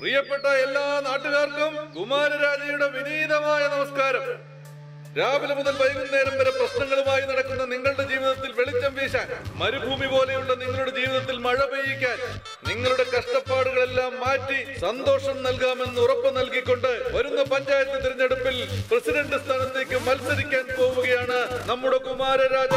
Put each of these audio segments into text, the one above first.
പ്രിയപ്പെട്ട എല്ലാ നാട്ടുകാർക്കും കുമാരരാജയുടെ വിനീതമായ നമസ്കാരം. രാവിലെ മുതൽ വൈകുന്നേരം വരെ പ്രശ്നങ്ങളുമായി നടക്കുന്ന നിങ്ങളുടെ ജീവിതത്തിൽ വെളിച്ചം വീശാൻ മരുഭൂമി പോലെയുള്ള നിങ്ങളുടെ ജീവിതത്തിൽ മഴ പെയ്യിക്കാൻ നിങ്ങളുടെ കഷ്ടപ്പാടുകളെല്ലാം മാറ്റി സന്തോഷം നൽകാമെന്ന് ഉറപ്പ് നൽകിക്കൊണ്ട് വരുന്ന പഞ്ചായത്ത് തിരഞ്ഞെടുപ്പിൽ പ്രസിഡന്റ് സ്ഥാനത്തേക്ക് മത്സരിക്കാൻ പോവുകയാണ് നമ്മുടെ കുമാരരാജ.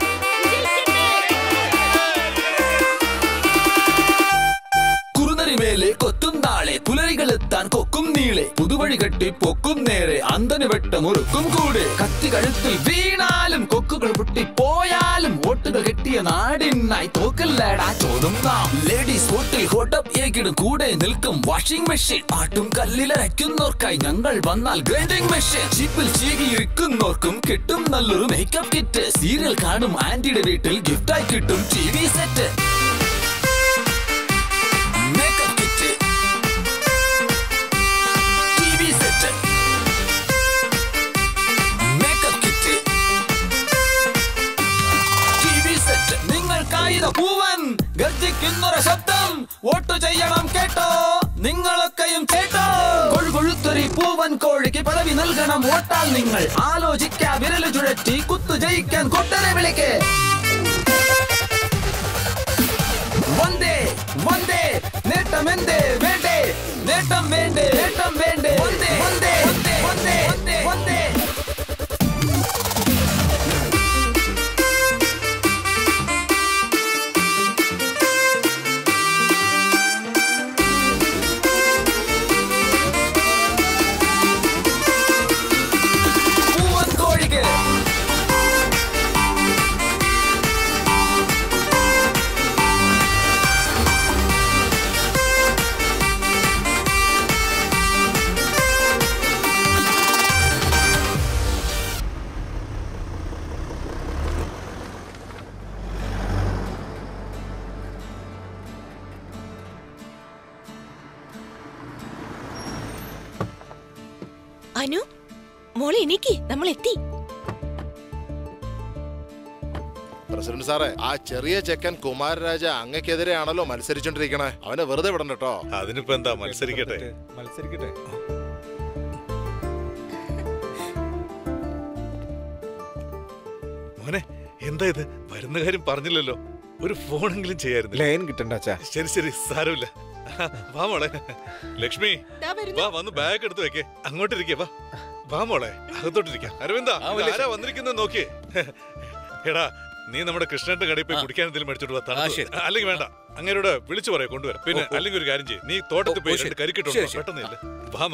കുറുനരിമേലെ കൊത്തും താളെ. പുലരികളെത്താൻ കൊക്കും നീളെ. പുതുവഴി കെട്ടി പൊക്കും നേരെ. അന്തന് വെട്ടമുറുക്കും കൂടെ. കത്തി കഴുത്തിൽ വീണാലും കൊക്കുകൾ പൊട്ടി പോയാലും വോട്ടുകൾ കെട്ടിയ നാടിനായി തോക്കല്ലേടാ. ചോദും നാം. ലേഡീസ് വോട്ടിൽ ഹോട്ടപ്പ് ഏകിടും. കൂടെ നിൽക്കും വാഷിംഗ് മെഷീൻ ആട്ടും കല്ലിലരയ്ക്കുന്നവർക്കായി ഞങ്ങൾ വന്നാൽ ഗ്രൈൻഡിംഗ് മെഷീൻ ചീപ്പിൽ ചീകിയിരിക്കുന്നവർക്കും കിട്ടും നല്ലൊരു മേക്കപ്പ് കിറ്റ് സീരിയൽ കാണും. ആന്റിയുടെ വീട്ടിൽ ഗിഫ്റ്റായി കിട്ടും ടി വി സെറ്റ് പൂവൻ ഗർജിക്കുന്നൊരു ശബ്ദം വോട്ട് ചെയ്യണം കേട്ടോ. നിങ്ങളൊക്കെയും ചേട്ടോ കൊഴുകൊഴുത്തൊരി പൂവൻ കോഴിക്ക് പദവി നൽകണം. വോട്ടാൽ നിങ്ങൾ ആലോചിക്കാ വിരൽ ചുഴറ്റി കുത്തു ജയിക്കാൻ കൊട്ടനെ വിളിക്കേ. വന്ദേ വന്ദേ നേട്ടം എന്തേ? വേണ്ടേ? നേട്ടം വേണ്ടേ? നേട്ടം വേണ്ടേ? വന്ദേ വന്ദേ. അനു മോളെ എനിക്ക് നമ്മൾ എത്തി പ്രസിഡന്റ് സാറേ ആ ചെറിയ ചെക്കൻ കുമാരരാജ അങ്ങക്കെതിരെയാണല്ലോ മത്സരിച്ചോണ്ടിരിക്കണേ. അവനെ വെറുതെ വിടണ്ട കേട്ടോ അതിനിപ്പോ എന്താ മത്സരിക്കട്ടെ? മത്സരിക്കട്ടെ. മോനെ എന്താ ഇത്? വരുന്ന കാര്യം പറഞ്ഞില്ലല്ലോ. ഒരു ഫോണെങ്കിലും ചെയ്യായിരുന്നു ലൈൻ കിട്ടണ്ട ശരി ശരി സാരമില്ല. വാ മോളെ. ലക്ഷ്മി വാ വന്ന് ബാഗ് എടുത്ത് വെക്കേ. അങ്ങോട്ടിരിക്കേ വാ. വാ മോളെ അകത്തോട്ടിരിക്കാം. അരവിന്ദ ആരാ വന്നിരിക്കുന്നത് നോക്കിയേ. എടാ നീ നമ്മുടെ കൃഷ്ണന്റെ കടയിൽ പോയി കുടിക്കാൻ എന്തെങ്കിലും മേടിച്ചോട്ട് വാ. അല്ലെങ്കിൽ വേണ്ട. അങ്ങേരോട് വിളിച്ചു പറയാം കൊണ്ടുവരാം. പിന്നെ അല്ലെങ്കിൽ ഒരു കാര്യം ചെയ്യും. നീ തോട്ടത്തിൽ പോയി കരിക്കിട്ടോ പെട്ടെന്ന് വാ